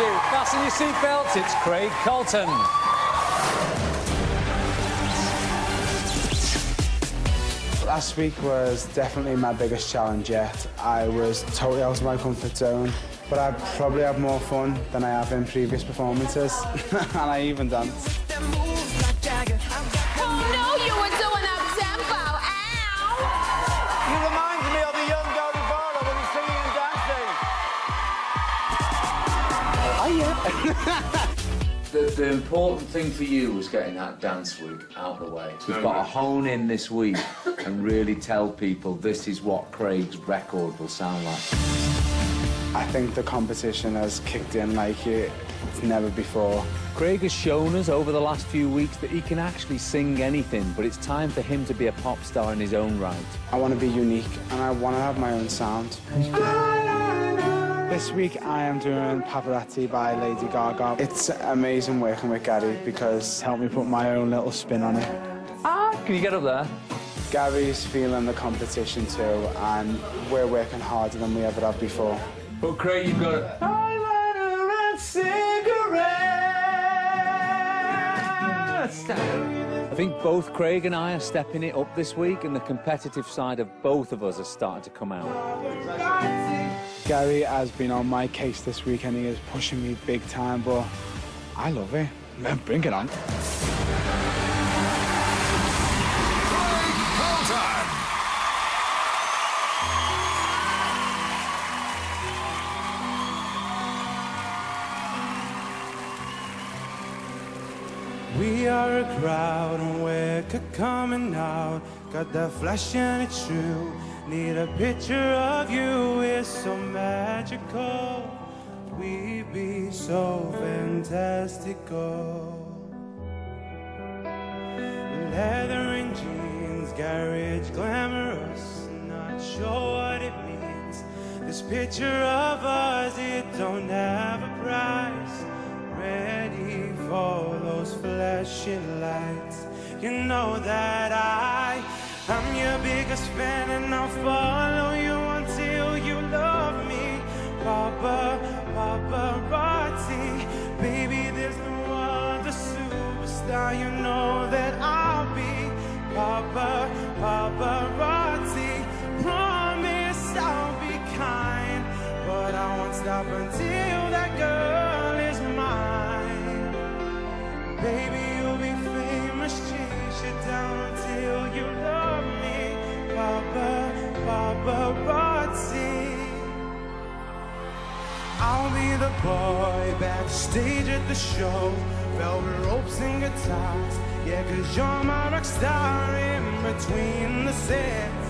you. Fasten your seatbelts. It's Craig Colton. Last week was definitely my biggest challenge yet. I was totally out of my comfort zone, but I probably had more fun than I have in previous performances, and I even danced. Singing and dancing. Yeah. The, the important thing for you was getting that dance week out of the way. We've got to hone in this week and really tell people this is what Craig's record will sound like. I think the competition has kicked in like it's never before. Craig has shown us over the last few weeks that he can actually sing anything, but it's time for him to be a pop star in his own right. I want to be unique and I want to have my own sound. Ah! This week I am doing Paparazzi by Lady Gaga. It's amazing working with Gary because helped me put my own little spin on it. Ah, can you get up there? Gary's feeling the competition too and we're working harder than we ever have before. But Craig, you've got to... I think both Craig and I are stepping it up this week, and the competitive side of both of us is starting to come out. Gary has been on my case this week and he is pushing me big time, but I love it. Man, Bring it on. Are a crowd and we're coming out. Got that flash and it's true. Need a picture of you, it's so magical. We be so fantastical. Leather and jeans, garage glamorous. Not sure what it means. This picture of us, it don't have a price. Ready for flashing lights. You know that I, I'm your biggest fan and I'll follow you until you love me. Papa, paparazzi, baby, there's no other superstar. You know that I'll be Papa, paparazzi. Promise I'll be kind, but I won't stop until that girl the boy backstage at the show. Velvet ropes and guitars. Yeah, cause you're my rock star in between the sets.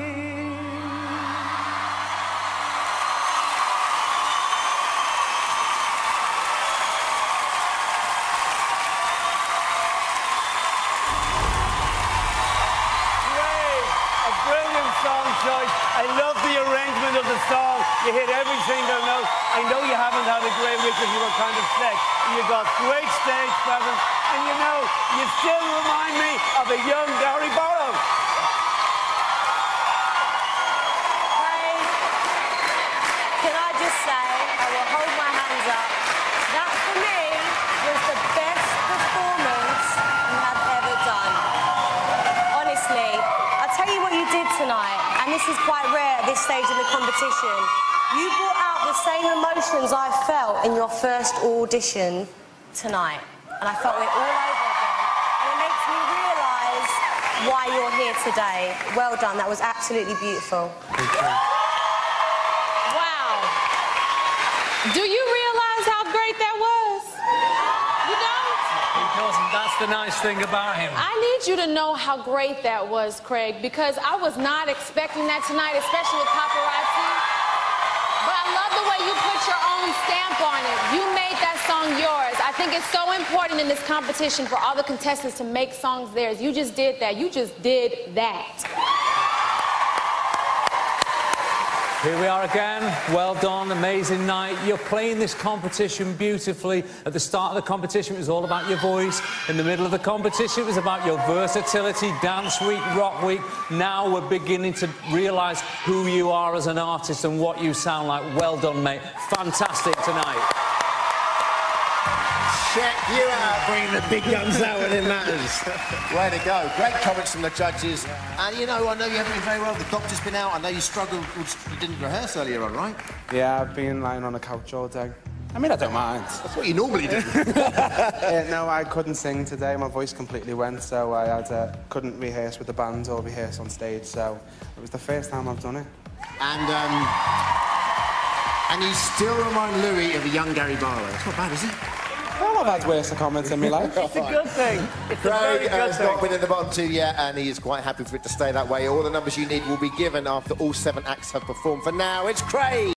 I love the arrangement of the song. You hit every single note. I know you haven't had a great week because you were kind of sick. You got great stage presence. And you know, you still remind me of a young Gary Barlow. Hey, can I just say, I will hold my hands up. That for me was the best performance you have ever done. Honestly, I'll tell you what you did tonight, and this is quite rare at this stage in the competition. You brought out the same emotions I felt in your first audition tonight, and I felt it all over again. And it makes me realise why you're here today. Well done. That was absolutely beautiful. Wow. Do you realize how great that was? You don't? He doesn't. That's the nice thing about him. I need you to know how great that was, Craig, because I was not expecting that tonight, especially with paparazzi. But I love the way you put your own stamp on it. You made that song yours. I think it's so important in this competition for all the contestants to make songs theirs. You just did that. You just did that. Here we are again. Well done. Amazing night. You're playing this competition beautifully. At the start of the competition, it was all about your voice. In the middle of the competition, it was about your versatility, dance week, rock week. Now we're beginning to realise who you are as an artist and what you sound like. Well done, mate. Fantastic tonight. Check you out. Bringing the big guns out when it matters. Way to go. Great comments from the judges. And you know, I know you haven't been very well. The doctor's been out. I know you struggled. You didn't rehearse earlier on, right? Yeah, I've been lying on a couch all day. I mean, I don't mind. That's what you normally do. Uh, no, I couldn't sing today. My voice completely went, so I had uh, couldn't rehearse with the band or rehearse on stage. So it was the first time I've done it. and um, and you still remind Louis of a young Gary Barlow. It's not bad, is it? Well, I've had worse comments in my life. It's a good thing. It's a very Craig good has thing. not been in the bottom two yet, and he is quite happy for it to stay that way. All the numbers you need will be given after all seven acts have performed. For now, it's Craig.